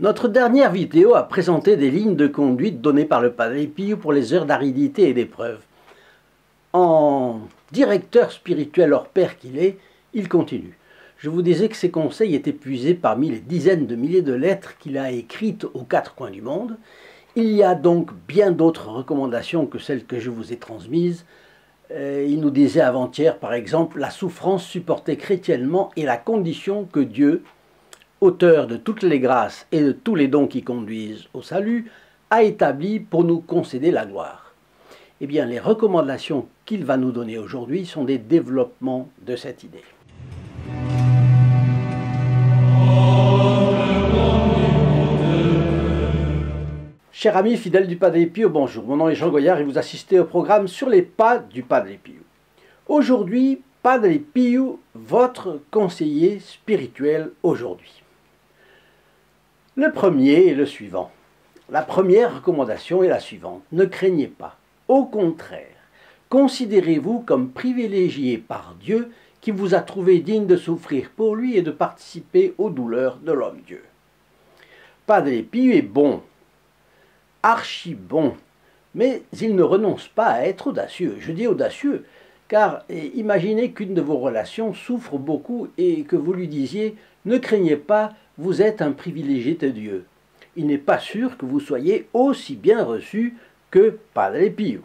Notre dernière vidéo a présenté des lignes de conduite données par le Padre Pio pour les heures d'aridité et d'épreuve. En directeur spirituel hors pair qu'il est, il continue. Je vous disais que ses conseils étaient puisés parmi les dizaines de milliers de lettres qu'il a écrites aux quatre coins du monde. Il y a donc bien d'autres recommandations que celles que je vous ai transmises. Euh, il nous disait avant-hier, par exemple, la souffrance supportée chrétiennement est la condition que Dieu, auteur de toutes les grâces et de tous les dons qui conduisent au salut, a établi pour nous concéder la gloire. Eh bien, les recommandations qu'il va nous donner aujourd'hui sont des développements de cette idée. Cher ami fidèle du Padre Pio, bonjour. Mon nom est Jean Goyard et vous assistez au programme sur les pas du Padre Pio. Aujourd'hui, Padre Pio, votre conseiller spirituel aujourd'hui. Le premier est le suivant. La première recommandation est la suivante. Ne craignez pas. Au contraire, considérez-vous comme privilégié par Dieu qui vous a trouvé digne de souffrir pour lui et de participer aux douleurs de l'homme-dieu. Padre Pio est bon, archi bon, mais il ne renonce pas à être audacieux. Je dis audacieux, car imaginez qu'une de vos relations souffre beaucoup et que vous lui disiez Ne craignez pas, vous êtes un privilégié de Dieu. Il n'est pas sûr que vous soyez aussi bien reçu que Padre Pio.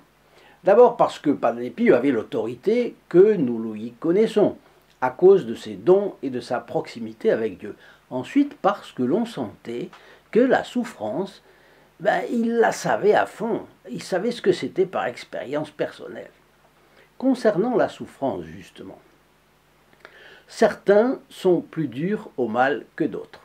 D'abord parce que Padre Pio avait l'autorité que nous lui connaissons, à cause de ses dons et de sa proximité avec Dieu. Ensuite parce que l'on sentait que la souffrance ben, il la savait à fond, il savait ce que c'était par expérience personnelle. Concernant la souffrance, justement, certains sont plus durs au mal que d'autres.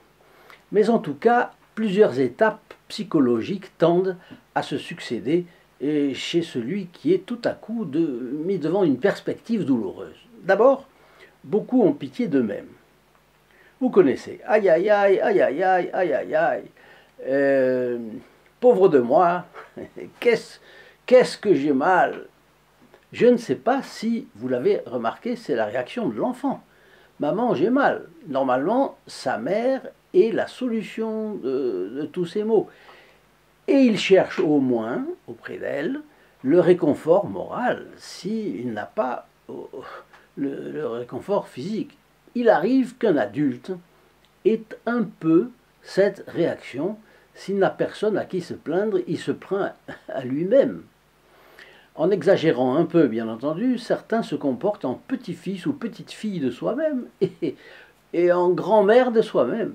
Mais en tout cas, plusieurs étapes psychologiques tendent à se succéder chez celui qui est tout à coup mis devant une perspective douloureuse. D'abord, beaucoup ont pitié d'eux-mêmes. Vous connaissez, aïe aïe aïe, aïe aïe aïe, aïe aïe aïe. Euh, Pauvre de moi, qu'est-ce que j'ai mal? Je ne sais pas si vous l'avez remarqué, c'est la réaction de l'enfant. Maman, j'ai mal. Normalement, sa mère est la solution de, tous ces maux. Et il cherche au moins, auprès d'elle, le réconfort moral, s'il n'a pas le, le réconfort physique. Il arrive qu'un adulte ait un peu cette réaction s'il n'a personne à qui se plaindre, il se plaint à lui-même. En exagérant un peu, bien entendu, certains se comportent en petit-fils ou petite-fille de soi-même et, en grand-mère de soi-même.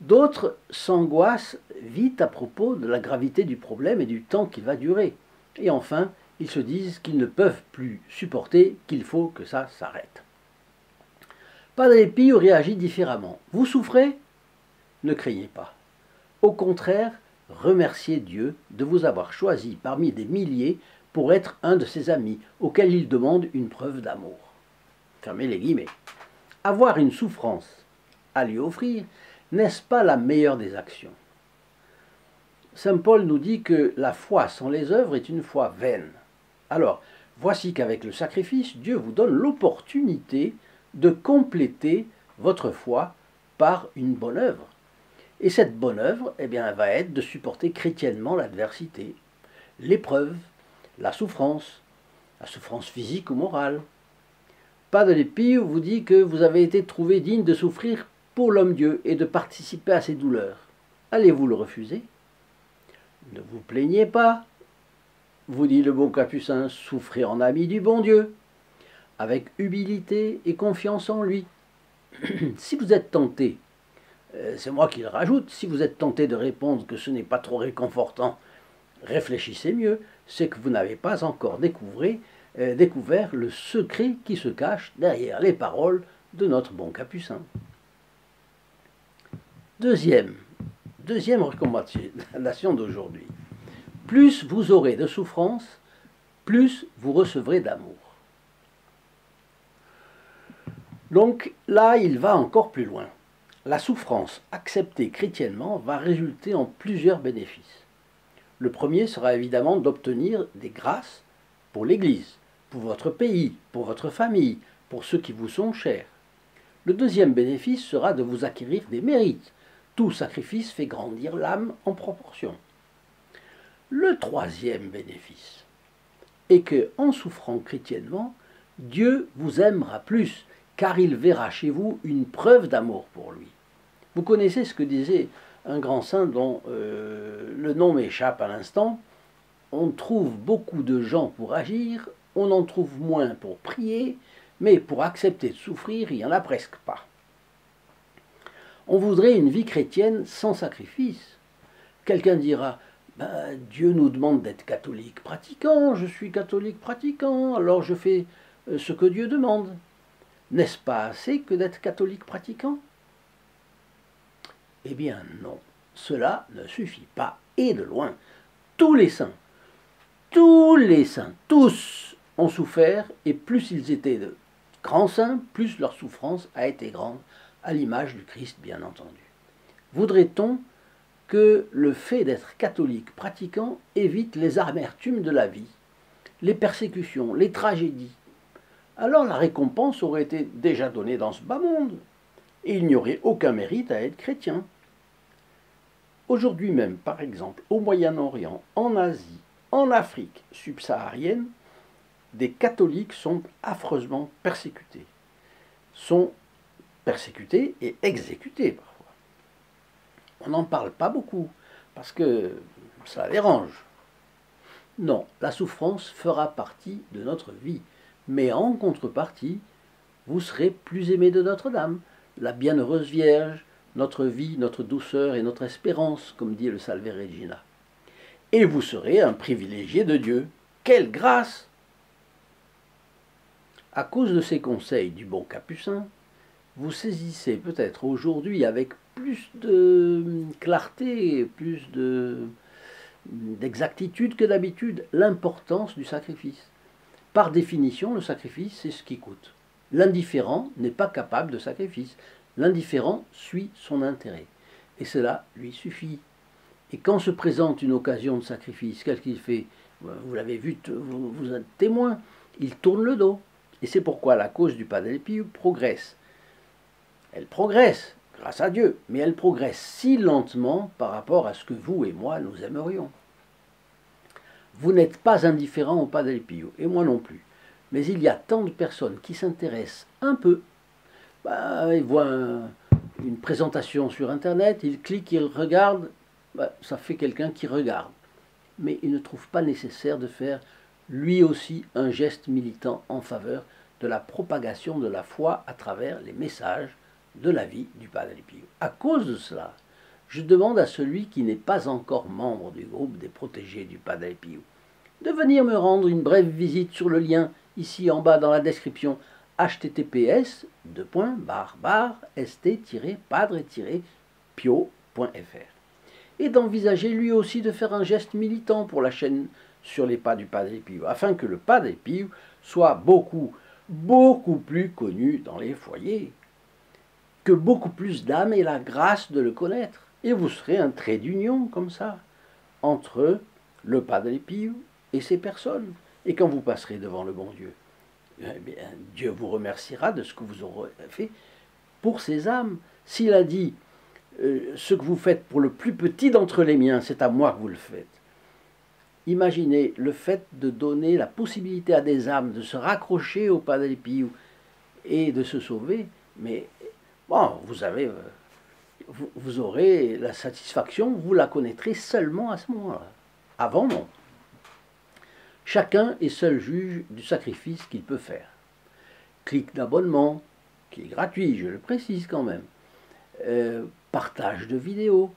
D'autres s'angoissent vite à propos de la gravité du problème et du temps qui va durer. Et enfin, ils se disent qu'ils ne peuvent plus supporter, qu'il faut que ça s'arrête. Padre réagit différemment. Vous souffrez? Ne craignez pas. Au contraire, remerciez Dieu de vous avoir choisi parmi des milliers pour être un de ses amis auxquels il demande une preuve d'amour. Fermez les guillemets. Avoir une souffrance à lui offrir, n'est-ce pas la meilleure des actions? Saint Paul nous dit que la foi sans les œuvres est une foi vaine. Alors, voici qu'avec le sacrifice, Dieu vous donne l'opportunité de compléter votre foi par une bonne œuvre. Et cette bonne œuvre, eh bien, va être de supporter chrétiennement l'adversité, l'épreuve, la souffrance, la souffrance physique ou morale. Pas de l'épire vous dit que vous avez été trouvé digne de souffrir pour l'homme-dieu et de participer à ses douleurs. Allez-vous le refuser? Ne vous plaignez pas, vous dit le bon capucin, souffrez en ami du bon Dieu, avec humilité et confiance en lui. si vous êtes tenté euh, c'est moi qui le rajoute, si vous êtes tenté de répondre que ce n'est pas trop réconfortant, réfléchissez mieux, c'est que vous n'avez pas encore euh, découvert le secret qui se cache derrière les paroles de notre bon capucin. Deuxième, deuxième recommandation d'aujourd'hui. Plus vous aurez de souffrance, plus vous recevrez d'amour. Donc là, il va encore plus loin la souffrance acceptée chrétiennement va résulter en plusieurs bénéfices. Le premier sera évidemment d'obtenir des grâces pour l'Église, pour votre pays, pour votre famille, pour ceux qui vous sont chers. Le deuxième bénéfice sera de vous acquérir des mérites, Tout sacrifice fait grandir l'âme en proportion. Le troisième bénéfice est que, en souffrant chrétiennement, Dieu vous aimera plus, car il verra chez vous une preuve d'amour pour lui. Vous connaissez ce que disait un grand saint dont euh, le nom m'échappe à l'instant. On trouve beaucoup de gens pour agir, on en trouve moins pour prier, mais pour accepter de souffrir, il n'y en a presque pas. On voudrait une vie chrétienne sans sacrifice. Quelqu'un dira, ben, Dieu nous demande d'être catholique pratiquant, je suis catholique pratiquant, alors je fais euh, ce que Dieu demande. N'est-ce pas assez que d'être catholique pratiquant? Eh bien non, cela ne suffit pas, et de loin. Tous les saints, tous les saints, tous ont souffert, et plus ils étaient de grands saints, plus leur souffrance a été grande, à l'image du Christ, bien entendu. Voudrait-on que le fait d'être catholique pratiquant évite les amertumes de la vie, les persécutions, les tragédies? Alors la récompense aurait été déjà donnée dans ce bas monde, et il n'y aurait aucun mérite à être chrétien. Aujourd'hui même, par exemple, au Moyen-Orient, en Asie, en Afrique subsaharienne, des catholiques sont affreusement persécutés, sont persécutés et exécutés parfois. On n'en parle pas beaucoup, parce que ça dérange. Non, la souffrance fera partie de notre vie, mais en contrepartie, vous serez plus aimé de Notre-Dame, la bienheureuse Vierge, notre vie, notre douceur et notre espérance, comme dit le Salve Regina. Et vous serez un privilégié de Dieu. Quelle grâce à cause de ces conseils du bon capucin, vous saisissez peut-être aujourd'hui avec plus de clarté, plus d'exactitude que d'habitude l'importance du sacrifice. Par définition, le sacrifice, c'est ce qui coûte. L'indifférent n'est pas capable de sacrifice. L'indifférent suit son intérêt. Et cela lui suffit. Et quand se présente une occasion de sacrifice, qu'est-ce qu'il fait? Vous l'avez vu, vous, êtes témoin. Il tourne le dos. Et c'est pourquoi la cause du Padre Pio progresse. Elle progresse, grâce à Dieu, mais elle progresse si lentement par rapport à ce que vous et moi nous aimerions. Vous n'êtes pas indifférent au Padre Pio, et moi non plus. Mais il y a tant de personnes qui s'intéressent un peu. Bah, ils voient une présentation sur Internet, ils cliquent, ils regardent, bah, ça fait quelqu'un qui regarde. Mais ils ne trouvent pas nécessaire de faire lui aussi un geste militant en faveur de la propagation de la foi à travers les messages de la vie du Padre Pio. À cause de cela, je demande à celui qui n'est pas encore membre du groupe des protégés du Padre Pio de venir me rendre une brève visite sur le lien ici en bas dans la description https st-padre-pio.fr et d'envisager lui aussi de faire un geste militant pour la chaîne sur les pas du Padre Pio, afin que le Padre Pio soit beaucoup, beaucoup plus connu dans les foyers, beaucoup plus d'âmes aient la grâce de le connaître. Et vous serez un trait d'union comme ça, entre le Padre Pio et ces personnes. Et quand vous passerez devant le bon Dieu, eh bien, Dieu vous remerciera de ce que vous aurez fait pour ces âmes. S'il a dit, euh, ce que vous faites pour le plus petit d'entre les miens, c'est à moi que vous le faites. Imaginez le fait de donner la possibilité à des âmes de se raccrocher au Padre Pio et de se sauver, mais bon, euh, vous, aurez la satisfaction, vous la connaîtrez seulement à ce moment-là. Avant, non. Chacun est seul juge du sacrifice qu'il peut faire. Clic d'abonnement, qui est gratuit, je le précise quand même. Euh, partage de vidéos,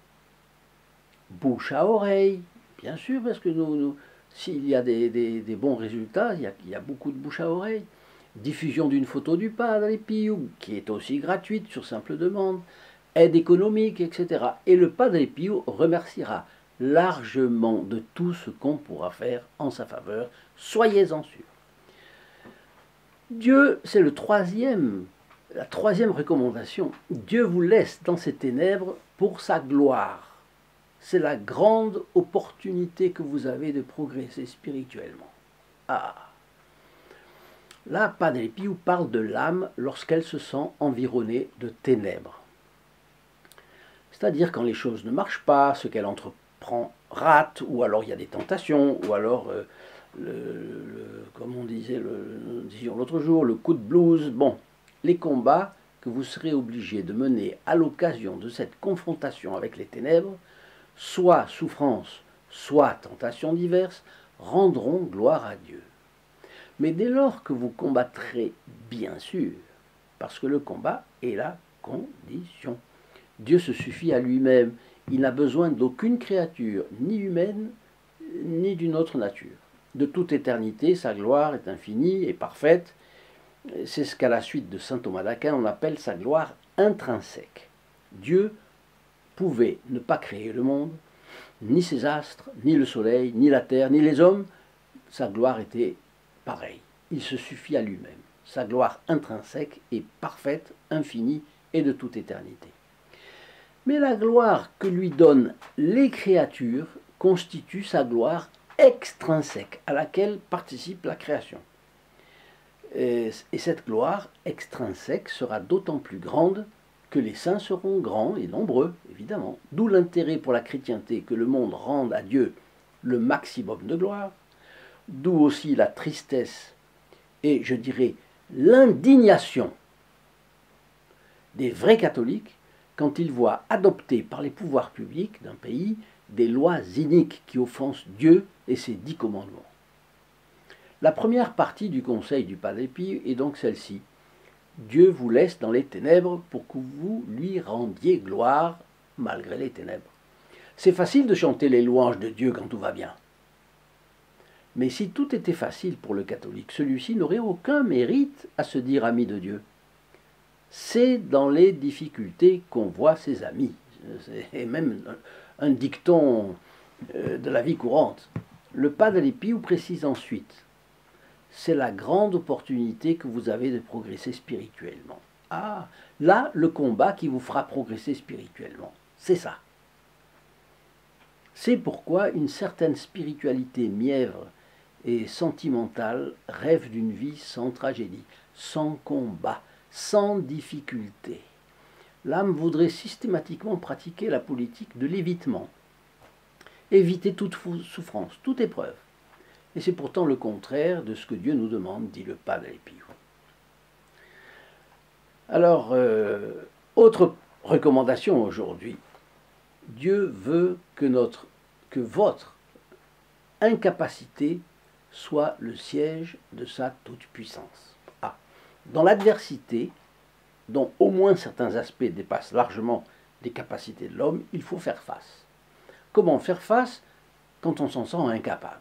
bouche à oreille, Bien sûr, parce que nous, s'il y a des, bons résultats, il y, a, beaucoup de bouche à oreille. Diffusion d'une photo du Padre Pio, qui est aussi gratuite sur simple demande. Aide économique, etc. Et le Padre Pio remerciera largement de tout ce qu'on pourra faire en sa faveur. Soyez-en sûrs. Dieu, c'est le troisième, la troisième recommandation. Dieu vous laisse dans ces ténèbres pour sa gloire c'est la grande opportunité que vous avez de progresser spirituellement. Ah Là, Padre parle de l'âme lorsqu'elle se sent environnée de ténèbres. C'est-à-dire quand les choses ne marchent pas, ce qu'elle entreprend rate, ou alors il y a des tentations, ou alors, euh, comme on disait l'autre jour, le coup de blues. Bon, les combats que vous serez obligé de mener à l'occasion de cette confrontation avec les ténèbres, soit souffrance, soit tentation diverses, rendront gloire à Dieu. Mais dès lors que vous combattrez, bien sûr, parce que le combat est la condition. Dieu se suffit à lui-même, il n'a besoin d'aucune créature, ni humaine, ni d'une autre nature. De toute éternité, sa gloire est infinie et parfaite. C'est ce qu'à la suite de saint Thomas d'Aquin on appelle sa gloire intrinsèque. Dieu pouvait ne pas créer le monde, ni ses astres, ni le soleil, ni la terre, ni les hommes. Sa gloire était pareille. Il se suffit à lui-même. Sa gloire intrinsèque est parfaite, infinie et de toute éternité. Mais la gloire que lui donnent les créatures constitue sa gloire extrinsèque à laquelle participe la création. Et, cette gloire extrinsèque sera d'autant plus grande que les saints seront grands et nombreux, évidemment. D'où l'intérêt pour la chrétienté que le monde rende à Dieu le maximum de gloire, d'où aussi la tristesse et, je dirais, l'indignation des vrais catholiques quand ils voient adopter par les pouvoirs publics d'un pays des lois iniques qui offensent Dieu et ses dix commandements. La première partie du conseil du Padre Pie est donc celle-ci. Dieu vous laisse dans les ténèbres pour que vous lui rendiez gloire malgré les ténèbres. C'est facile de chanter les louanges de Dieu quand tout va bien. Mais si tout était facile pour le catholique, celui-ci n'aurait aucun mérite à se dire ami de Dieu. C'est dans les difficultés qu'on voit ses amis. Et même un dicton euh, de la vie courante. Le Padre Pio précise ensuite c'est la grande opportunité que vous avez de progresser spirituellement. Ah, là, le combat qui vous fera progresser spirituellement. C'est ça. C'est pourquoi une certaine spiritualité mièvre et sentimentale rêve d'une vie sans tragédie, sans combat, sans difficulté. L'âme voudrait systématiquement pratiquer la politique de l'évitement, éviter toute souffrance, toute épreuve. Et c'est pourtant le contraire de ce que Dieu nous demande, dit le Padre Pio. Alors, euh, autre recommandation aujourd'hui. Dieu veut que, notre, que votre incapacité soit le siège de sa toute-puissance. Ah, dans l'adversité, dont au moins certains aspects dépassent largement les capacités de l'homme, il faut faire face. Comment faire face quand on s'en sent incapable?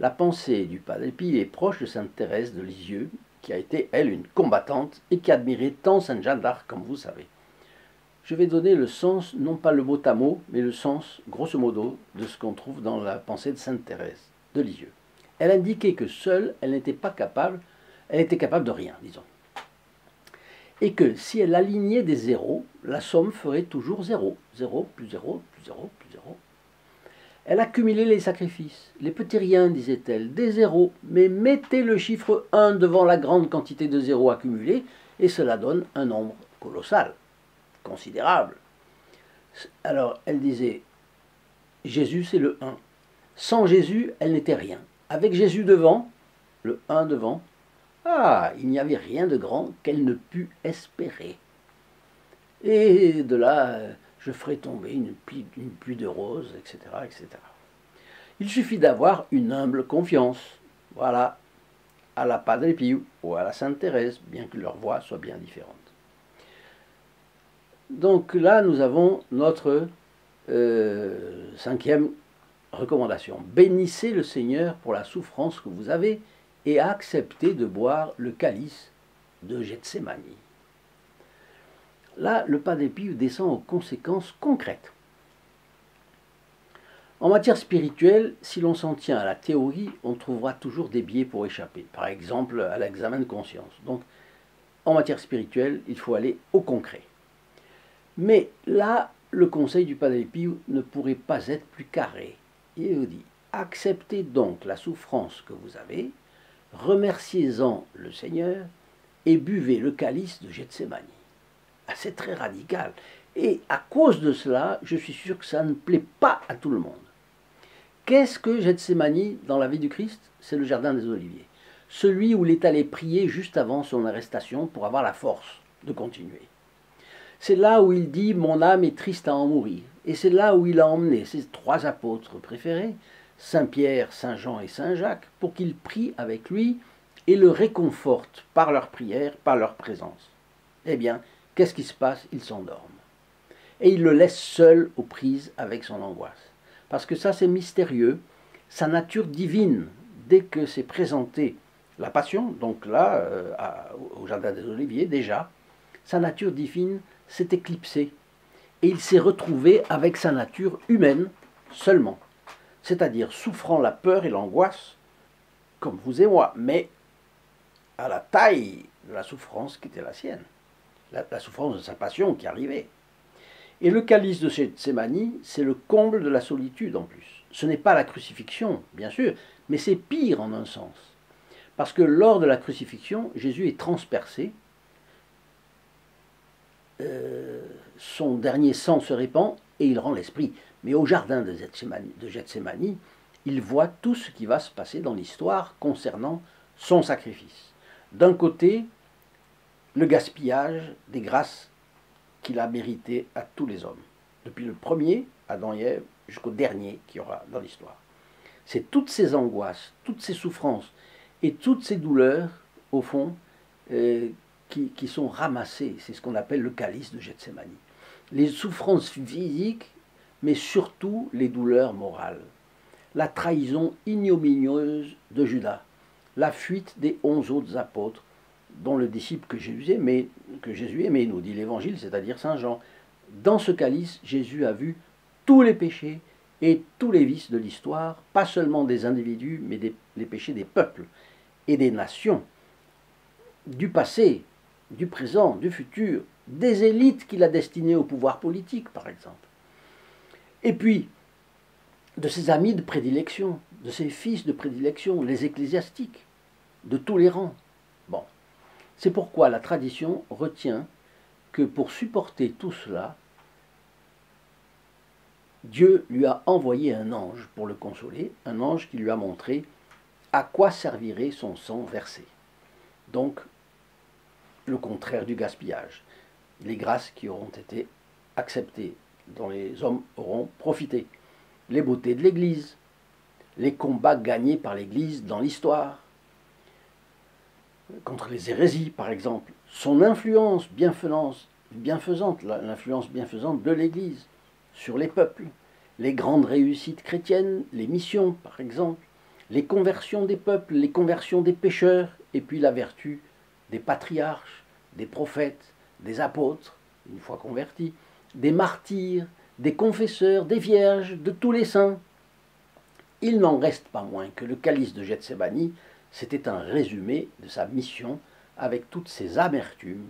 La pensée du Padre Pie est proche de Sainte Thérèse de Lisieux, qui a été, elle, une combattante et qui admirait tant Sainte Jeanne d'Arc, comme vous savez. Je vais donner le sens, non pas le mot à mot, mais le sens, grosso modo, de ce qu'on trouve dans la pensée de Sainte Thérèse de Lisieux. Elle indiquait que seule, elle n'était pas capable, elle était capable de rien, disons et que si elle alignait des zéros, la somme ferait toujours zéro. Zéro plus zéro plus zéro plus zéro. Elle accumulait les sacrifices, les petits riens, disait-elle, des zéros, mais mettez le chiffre 1 devant la grande quantité de zéros accumulés, et cela donne un nombre colossal, considérable. Alors elle disait, Jésus c'est le 1. Sans Jésus, elle n'était rien. Avec Jésus devant, le 1 devant, ah, il n'y avait rien de grand qu'elle ne pût espérer. Et de là, je ferai tomber une pluie, de roses, etc., etc. Il suffit d'avoir une humble confiance. Voilà, à la Padre Pio ou à la Sainte Thérèse, bien que leur voix soit bien différente. Donc là, nous avons notre euh, cinquième recommandation. Bénissez le Seigneur pour la souffrance que vous avez et a accepté de boire le calice de Gethsemane. Là, le pas d'épieu descend aux conséquences concrètes. En matière spirituelle, si l'on s'en tient à la théorie, on trouvera toujours des biais pour échapper, par exemple à l'examen de conscience. Donc, en matière spirituelle, il faut aller au concret. Mais là, le conseil du Padre Pio ne pourrait pas être plus carré. Il vous dit acceptez donc la souffrance que vous avez, remerciez-en le Seigneur et buvez le calice de Gethsemane. Ah, c'est très radical. Et à cause de cela, je suis sûr que ça ne plaît pas à tout le monde. Qu'est-ce que Gethsemane dans la vie du Christ? C'est le jardin des Oliviers. Celui où il est allé prier juste avant son arrestation pour avoir la force de continuer. C'est là où il dit Mon âme est triste à en mourir. Et c'est là où il a emmené ses trois apôtres préférés, Saint Pierre, Saint Jean et Saint Jacques, pour qu'ils prient avec lui et le réconfortent par leur prière, par leur présence. Eh bien, qu'est-ce qui se passe? Ils s'endorment. Et il le laisse seul aux prises avec son angoisse. Parce que ça, c'est mystérieux. Sa nature divine, dès que c'est présenté la passion, donc là, euh, au Jardin des Oliviers, déjà, sa nature divine s'est éclipsée. Et il s'est retrouvé avec sa nature humaine seulement. C'est-à-dire souffrant la peur et l'angoisse, comme vous et moi, mais à la taille de la souffrance qui était la sienne, la, souffrance de sa passion qui arrivait. Et le calice de Gethsemane, c'est le comble de la solitude en plus. Ce n'est pas la crucifixion, bien sûr, mais c'est pire en un sens. Parce que lors de la crucifixion, Jésus est transpercé, euh, son dernier sang se répand et il rend l'esprit. Mais au jardin de Gethsemane, il voit tout ce qui va se passer dans l'histoire concernant son sacrifice. D'un côté, le gaspillage des grâces qu'il a méritées à tous les hommes, depuis le premier, Adam et Ève, jusqu'au dernier qui y aura dans l'histoire. C'est toutes ces angoisses, toutes ces souffrances et toutes ces douleurs, au fond, euh, qui, sont ramassées. C'est ce qu'on appelle le calice de Gethsemane. Les souffrances physiques, mais surtout les douleurs morales. La trahison ignominieuse de Judas, la fuite des onze autres apôtres, dont le disciple que Jésus aimait, que Jésus aimait nous dit l'Évangile, c'est-à-dire Saint Jean. Dans ce calice, Jésus a vu tous les péchés et tous les vices de l'histoire, pas seulement des individus, mais les péchés des peuples et des nations, du passé, du présent, du futur, des élites qu'il a destinées au pouvoir politique, par exemple. Et puis, de ses amis de prédilection, de ses fils de prédilection, les ecclésiastiques, de tous les rangs. Bon. C'est pourquoi la tradition retient que pour supporter tout cela, Dieu lui a envoyé un ange pour le consoler, un ange qui lui a montré à quoi servirait son sang versé. Donc, le contraire du gaspillage. Les grâces qui auront été acceptées, dont les hommes auront profité les beautés de l'Église, les combats gagnés par l'Église dans l'histoire, contre les hérésies par exemple, son influence bienfaisante, l'influence bienfaisante de l'Église sur les peuples, les grandes réussites chrétiennes, les missions par exemple, les conversions des peuples, les conversions des pécheurs, et puis la vertu des patriarches, des prophètes, des apôtres, une fois convertis, des martyrs, des confesseurs, des vierges, de tous les saints. Il n'en reste pas moins que le calice de Gethsemane, c'était un résumé de sa mission avec toutes ses amertumes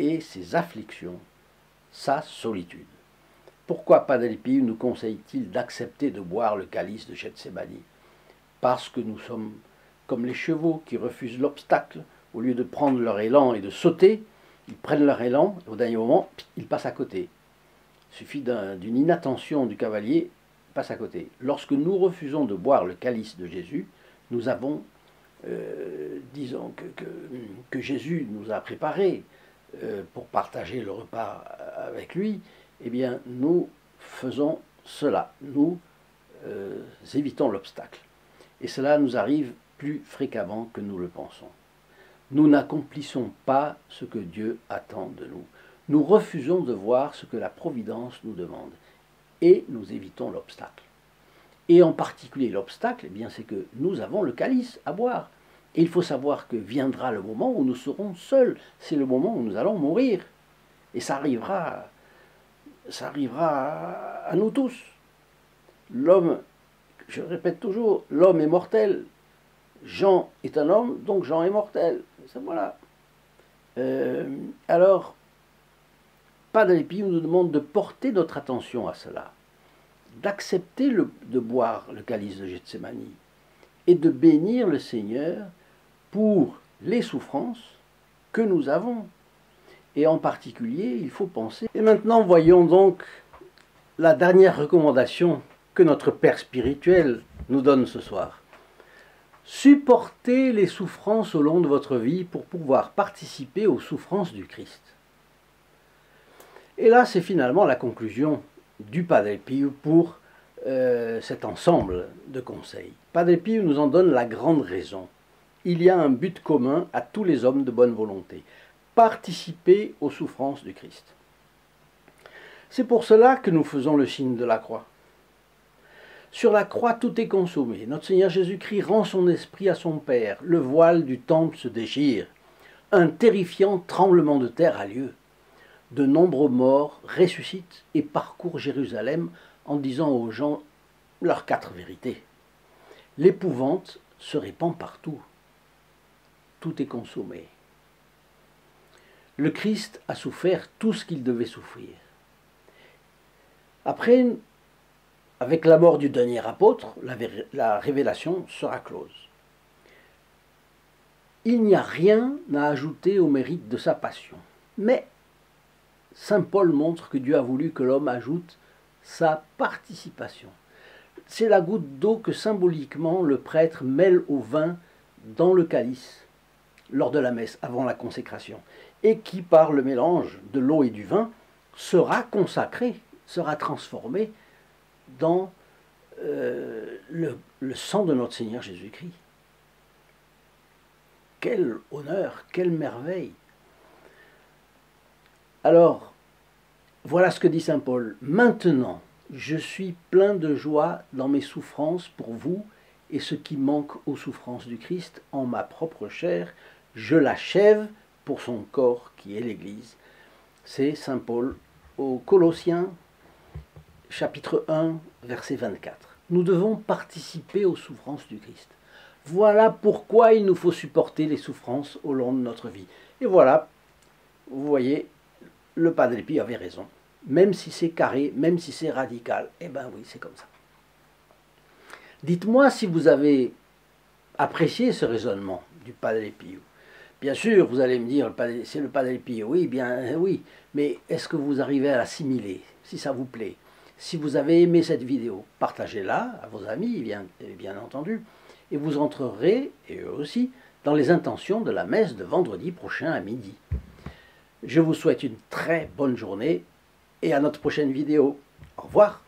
et ses afflictions, sa solitude. Pourquoi Padre nous conseille-t-il d'accepter de boire le calice de Gethsemane? Parce que nous sommes comme les chevaux qui refusent l'obstacle, au lieu de prendre leur élan et de sauter, ils prennent leur élan, et au dernier moment, ils passent à côté. Il suffit d'une inattention du cavalier, passe à côté. Lorsque nous refusons de boire le calice de Jésus, nous avons, euh, disons, que, Jésus nous a préparé euh, pour partager le repas avec lui, eh bien, nous faisons cela. Nous euh, évitons l'obstacle. Et cela nous arrive plus fréquemment que nous le pensons. Nous n'accomplissons pas ce que Dieu attend de nous nous refusons de voir ce que la Providence nous demande et nous évitons l'obstacle. Et en particulier l'obstacle, eh bien, c'est que nous avons le calice à boire. Et il faut savoir que viendra le moment où nous serons seuls. C'est le moment où nous allons mourir. Et ça arrivera, ça arrivera à nous tous. L'homme, je répète toujours, l'homme est mortel. Jean est un homme, donc Jean est mortel. Voilà. Euh, alors, Padre Pio nous demande de porter notre attention à cela, d'accepter de boire le calice de Gethsemane et de bénir le Seigneur pour les souffrances que nous avons Et en particulier, il faut penser. Et maintenant, voyons donc la dernière recommandation que notre Père spirituel nous donne ce soir. Supportez les souffrances au long de votre vie pour pouvoir participer aux souffrances du Christ. Et là, c'est finalement la conclusion du Padre pour euh, cet ensemble de conseils. Padre nous en donne la grande raison. Il y a un but commun à tous les hommes de bonne volonté participer aux souffrances du Christ. C'est pour cela que nous faisons le signe de la croix. Sur la croix, tout est consommé. Notre Seigneur Jésus-Christ rend son esprit à son Père. Le voile du temple se déchire. Un terrifiant tremblement de terre a lieu. De nombreux morts ressuscitent et parcourent Jérusalem en disant aux gens leurs quatre vérités. L'épouvante se répand partout. Tout est consommé. Le Christ a souffert tout ce qu'il devait souffrir. Après, avec la mort du dernier apôtre, la, révélation sera close. Il n'y a rien à ajouter au mérite de sa passion. Mais Saint Paul montre que Dieu a voulu que l'homme ajoute sa participation. C'est la goutte d'eau que symboliquement le prêtre mêle au vin dans le calice lors de la messe, avant la consécration, et qui, par le mélange de l'eau et du vin, sera consacré, sera transformé dans euh, le, le sang de notre Seigneur Jésus-Christ. Quel honneur, quelle merveille. Alors, voilà ce que dit Saint Paul. Maintenant, je suis plein de joie dans mes souffrances pour vous et ce qui manque aux souffrances du Christ en ma propre chair, je l'achève pour son corps qui est l'Église. C'est Saint Paul aux Colossiens chapitre 1 verset 24. Nous devons participer aux souffrances du Christ. Voilà pourquoi il nous faut supporter les souffrances au long de notre vie. Et voilà, vous voyez, le Padre Pie avait raison. Même si c'est carré, même si c'est radical, eh bien oui, c'est comme ça. Dites-moi si vous avez apprécié ce raisonnement du Padre Pio. Bien sûr, vous allez me dire, c'est le Padre Pio. Oui, bien oui. Mais est-ce que vous arrivez à l'assimiler, si ça vous plaît? Si vous avez aimé cette vidéo, partagez-la à vos amis, bien, entendu. Et vous entrerez, et eux aussi, dans les intentions de la messe de vendredi prochain à midi. Je vous souhaite une très bonne journée et à notre prochaine vidéo. Au revoir.